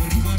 Arriba.